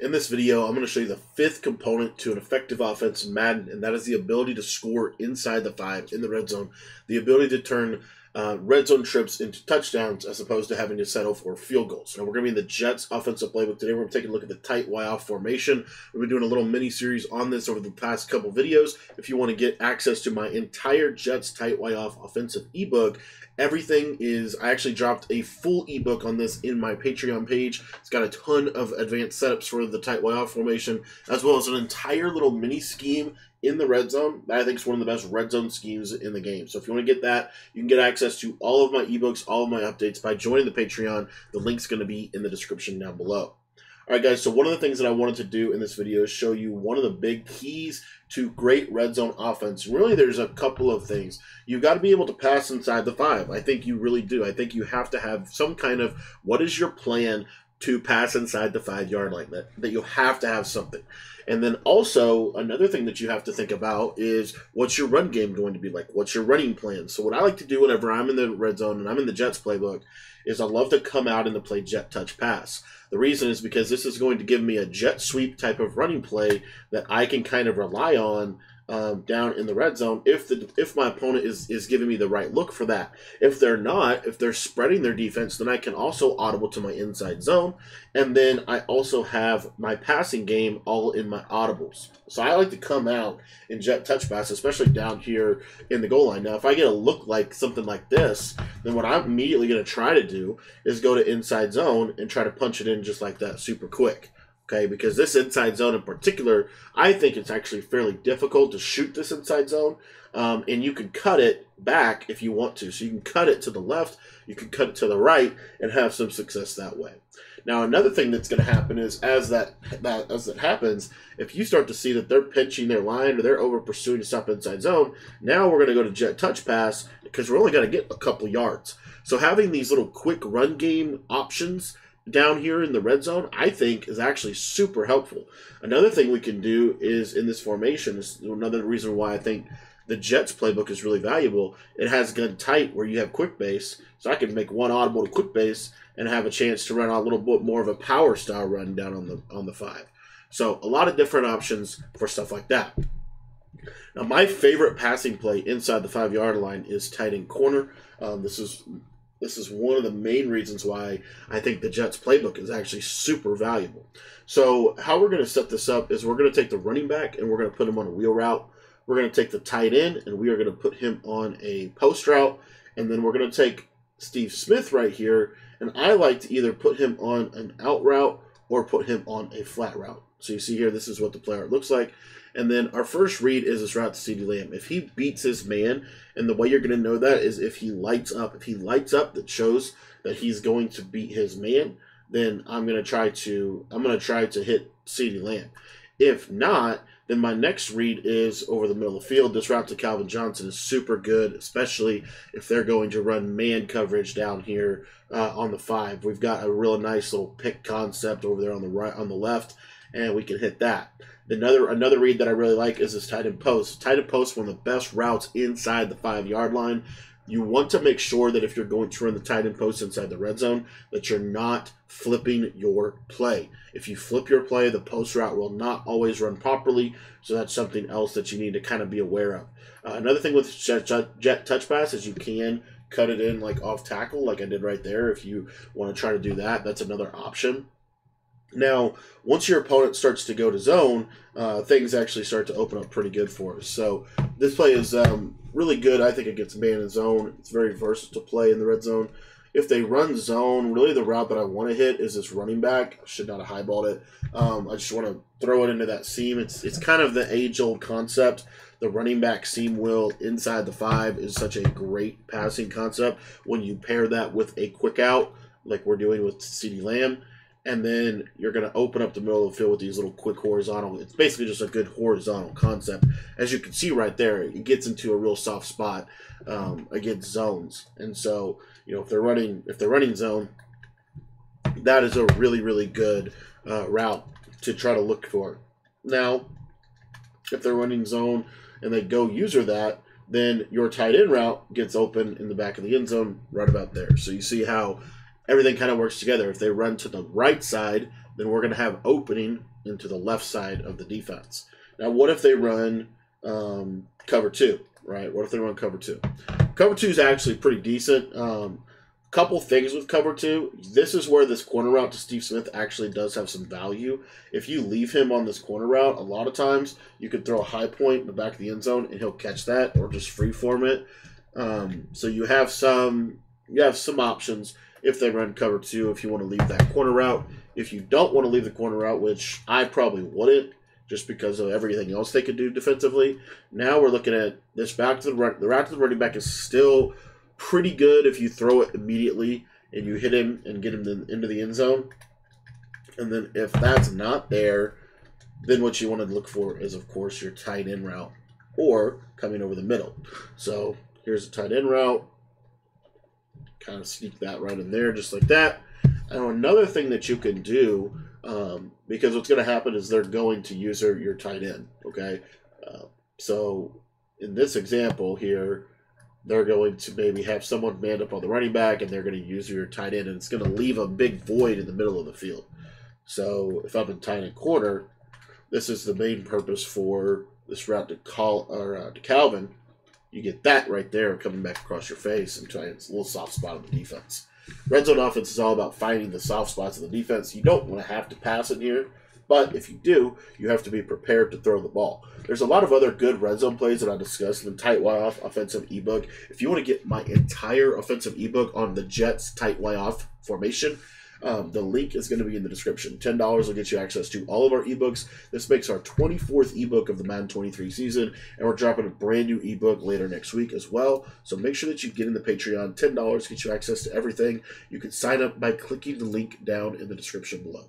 In this video, I'm going to show you the fifth component to an effective offense in Madden, and that is the ability to score inside the five in the red zone. The ability to turn uh, red zone trips into touchdowns as opposed to having to settle for field goals. Now, we're going to be in the Jets offensive playbook today. We're going to take a look at the tight Y off formation. We've been doing a little mini series on this over the past couple videos. If you want to get access to my entire Jets tight Y off offensive ebook, everything is i actually dropped a full ebook on this in my patreon page it's got a ton of advanced setups for the tight y off formation as well as an entire little mini scheme in the red zone i think is one of the best red zone schemes in the game so if you want to get that you can get access to all of my ebooks all of my updates by joining the patreon the link's going to be in the description down below all right, guys, so one of the things that I wanted to do in this video is show you one of the big keys to great red zone offense. Really, there's a couple of things. You've got to be able to pass inside the five. I think you really do. I think you have to have some kind of what is your plan to pass inside the five yard line, that, that you have to have something. And then also, another thing that you have to think about is what's your run game going to be like? What's your running plan? So, what I like to do whenever I'm in the red zone and I'm in the Jets playbook is I love to come out and to play jet touch pass. The reason is because this is going to give me a jet sweep type of running play that I can kind of rely on um, down in the red zone if the if my opponent is is giving me the right look for that. If they're not, if they're spreading their defense, then I can also audible to my inside zone, and then I also have my passing game all in my audibles. So I like to come out and jet touch pass, especially down here in the goal line. Now, if I get a look like something like this, then what I'm immediately going to try to do is go to inside zone and try to punch it in just like that, super quick. Okay, because this inside zone in particular, I think it's actually fairly difficult to shoot this inside zone. Um, and you can cut it back if you want to. So you can cut it to the left, you can cut it to the right, and have some success that way. Now, another thing that's going to happen is as that, that as that happens, if you start to see that they're pinching their line or they're over pursuing to stop inside zone, now we're going to go to jet touch pass because we're only going to get a couple yards. So having these little quick run game options down here in the red zone, I think is actually super helpful. Another thing we can do is in this formation is another reason why I think the Jets playbook is really valuable. It has gun tight where you have quick base, so I can make one audible to quick base and have a chance to run a little bit more of a power style run down on the on the five. So a lot of different options for stuff like that. Now my favorite passing play inside the five yard line is tight end corner. Um, this is this is one of the main reasons why I think the Jets playbook is actually super valuable. So, how we're going to set this up is we're going to take the running back and we're going to put him on a wheel route. We're going to take the tight end and we are going to put him on a post route. And then we're going to take Steve Smith right here. And I like to either put him on an out route or put him on a flat route. So, you see here, this is what the player looks like. And then our first read is this route to CeeDee Lamb. If he beats his man, and the way you're going to know that is if he lights up. If he lights up, that shows that he's going to beat his man. Then I'm going to try to I'm going to try to hit CeeDee Lamb. If not, then my next read is over the middle of the field. This route to Calvin Johnson is super good, especially if they're going to run man coverage down here uh, on the five. We've got a real nice little pick concept over there on the right on the left, and we can hit that. Another another read that I really like is this tight end post. Tight end post one of the best routes inside the five yard line. You want to make sure that if you're going to run the tight end post inside the red zone, that you're not flipping your play. If you flip your play, the post route will not always run properly. So that's something else that you need to kind of be aware of. Uh, another thing with jet, jet, jet touch pass is you can cut it in like off tackle, like I did right there. If you want to try to do that, that's another option. Now, once your opponent starts to go to zone, uh, things actually start to open up pretty good for us. So this play is um, really good. I think it gets man in zone. It's very versatile to play in the red zone. If they run zone, really the route that I want to hit is this running back. I should not have highballed it. Um, I just want to throw it into that seam. It's it's kind of the age old concept. The running back seam will inside the five is such a great passing concept when you pair that with a quick out like we're doing with CeeDee Lamb and then you're going to open up the middle of the field with these little quick horizontal. It's basically just a good horizontal concept. As you can see right there, it gets into a real soft spot um, against zones. And so, you know, if they're running if they're running zone, that is a really really good uh, route to try to look for. Now, if they're running zone and they go user that, then your tight end route gets open in the back of the end zone right about there. So you see how everything kind of works together. If they run to the right side, then we're going to have opening into the left side of the defense. Now, what if they run um, cover two, right? What if they run cover two? Cover two is actually pretty decent. Um, couple things with cover two. This is where this corner route to Steve Smith actually does have some value. If you leave him on this corner route, a lot of times you could throw a high point in the back of the end zone and he'll catch that or just free form it. Um, so you have some you have some options if they run cover two if you want to leave that corner route. If you don't want to leave the corner route, which I probably wouldn't, just because of everything else they could do defensively. Now we're looking at this back to the run. The route to the running back is still pretty good if you throw it immediately and you hit him and get him into the end zone. And then if that's not there, then what you want to look for is, of course, your tight end route or coming over the middle. So here's a tight end route. Kind of sneak that right in there, just like that. And another thing that you can do, um, because what's going to happen is they're going to use your, your tight end, okay? Uh, so in this example here, they're going to maybe have someone manned up on the running back and they're going to use your tight end and it's going to leave a big void in the middle of the field. So if I'm in tight end corner, this is the main purpose for this route to call or uh, to Calvin. You get that right there coming back across your face and trying it's a little soft spot of the defense. Red zone offense is all about finding the soft spots of the defense. You don't want to have to pass it here. But if you do, you have to be prepared to throw the ball. There's a lot of other good red zone plays that I discussed in the tight Y off offensive ebook. If you want to get my entire offensive ebook on the Jets tight Y off formation, um, the link is going to be in the description. $10 will get you access to all of our ebooks. This makes our 24th ebook of the Madden 23 season, and we're dropping a brand new ebook later next week as well. So make sure that you get in the Patreon. $10 gets you access to everything. You can sign up by clicking the link down in the description below.